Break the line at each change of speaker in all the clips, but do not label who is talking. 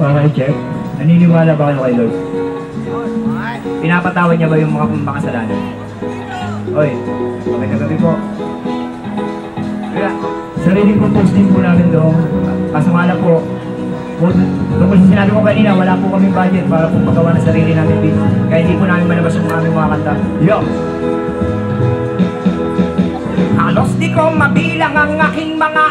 Okay, check. Naniniwala ba kayo kay Lord? Pinapatawad niya ba yung mga makasalanan? Oy, okay na gabi po. Kaya, sarili kong posting po namin doon. Lang po, tungkol sa sinabi ko kanina, wala po kaming budget para po paggawa ng sarili namin beat. Kaya hindi po namin malabas yung aming mga kanta. Yo! Halos di ko mabilang ang aking mga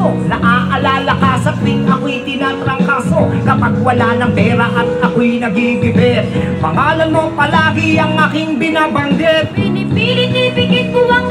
atraso Naaalala ka sa tuwing ako'y tinatrangkaso. Kapag wala ng pera at ako'y nagigibit Pangalan mo palagi ang aking binabanggit.
Pinipilit ibigit ko ang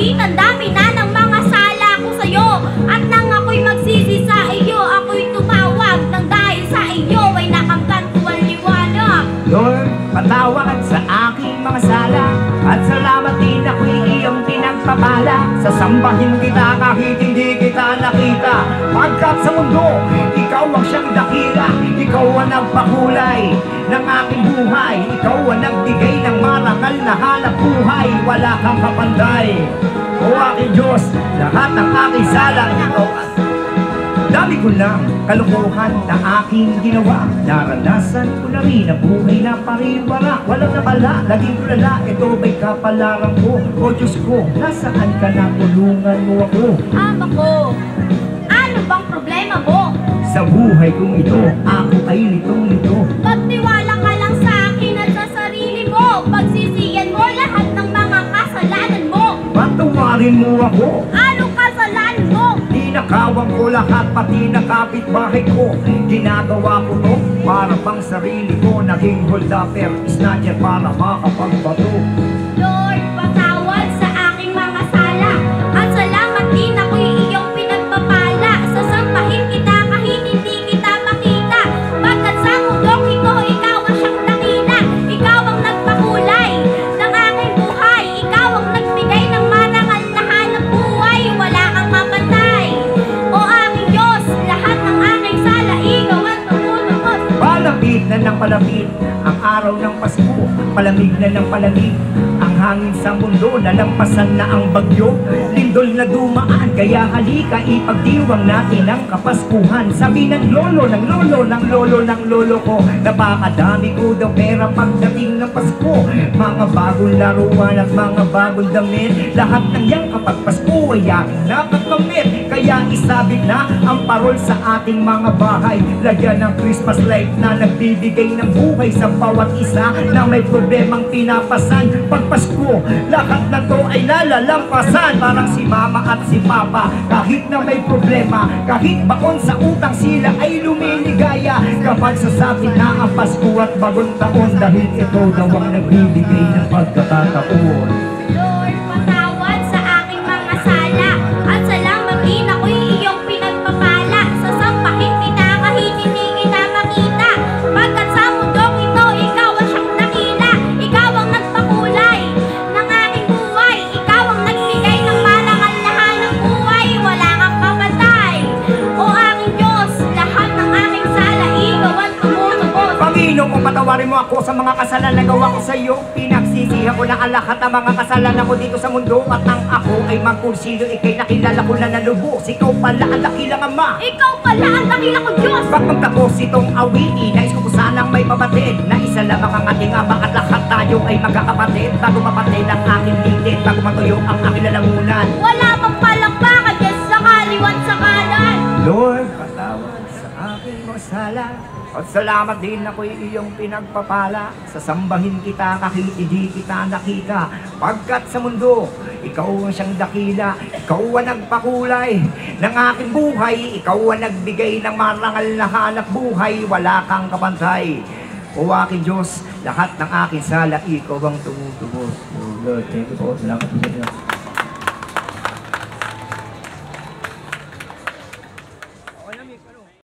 Kahit ang dami na ng mga sala ko sa'yo. At nang ako'y magsisi sa iyo Ako'y tumawag Nang dahil sa iyo ay nakamtan ko ang liwanag.
Lord, patawad sa aking mga sala. At salamat din ako'y iyong pinagpapala. Sasambahin kita kahit hindi kita nakita. Pagkat sa mundo, ikaw ang siyang dakila. Ikaw ang nagpakulay ng aking buhay. Ikaw ang nagbigay marangal na hanap buhay Wala kang kapantay O aking Diyos, lahat ng aking sala Ikaw Dami ko lang kalokohan na aking ginawa Naranasan ko na rin ang buhay na pariwara Walang napala, laging tulala Ito ba'y kapalaran ko? O Diyos ko, nasaan ka na? Tulungan mo ako
Ama ko, ano bang problema mo?
Sa buhay kong ito, ako ay litong-lito
Magtiwala
Patawarin mo ako.
Anong kasalanan mo?
Ninakawan ko lahat, pati na kapitbahay ko. Ginagawa ko to para pang sarili ko Naging hold upper, snatcher para makapagbato Palapit na ng palapit ang araw ng Pasko Palamig na ng palamig ang hangin sa mundo Nalampasan na ang bagyo. Lindol na dumaan Kaya halika ipagdiwang natin ang kapaskuhan. Sabi ng lolo, ng lolo, ng lolo, ng lolo ko Napakadami ko daw pera pagdating ng Pasko. Mga bagong laruan at mga bagong damit Lahat ng yan kapag Pasko ay aking nakakamit. Kaya isabit na ang parol sa ating mga bahay. Lagyan ng Christmas light na nagbibigay ng buhay sa bawat isa Na may problemang pinapasan. Pag Pasko, lahat na to ay nalalampasan Parang si mama at si papa. Kahit na may problema Kahit baon sa utang sila ay lumiligaya. Kapag sasabi na ang Pasko at bagong taon Dahil ito daw ang nagbibigay ng pagkakataon
mga
kasalanan na gawa ko sa iyo. Pinagsisihan ko na ang lahat ng mga kasalanan ko dito sa mundo at ang ako ay magkursilyo. Ika'y nakilala ko na nalubos. Ikaw pala ang dakilang ama.
Ikaw pala ang dakila ko Diyos
Pag magtapos itong awiti, nais ko sanang may pabatid Na isa lamang ang ating ama at lahat tayo ay magkakapatid Bago mapatid ang aking titit, bago matuyo ang aking lalamunan
Wala
At salamat din ako'y iyong pinagpapala Sasambahin kita kahit kita nakita Pagkat sa mundo, ikaw ang siyang dakila Ikaw ang nagpakulay ng aking buhay Ikaw ang nagbigay ng marangal na hanap buhay Wala kang kapantay O aking Diyos, lahat ng aking sala, ikaw ang tumutubos. Oh Lord, thank you po. Salamat po sa Diyos.